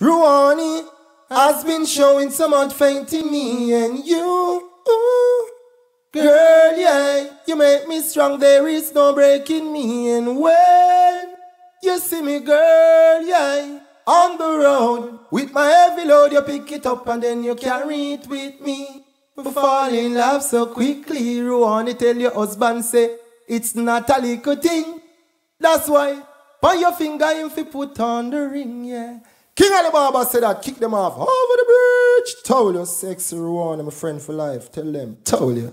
Rowanne has been showing so much faith in me and you. Ooh. Girl, yeah, you make me strong, there is no breaking me. And when you see me, girl, yeah, on the road with my heavy load, you pick it up and then you carry it with me. Fall in love so quickly, Rowanne tell your husband, say, it's not a little thing. That's why, on your finger, you put on the ring, yeah. King Ali Baba said that, kick them off over the bridge. Told you, sexy one, I'm a friend for life. Tell them, told you.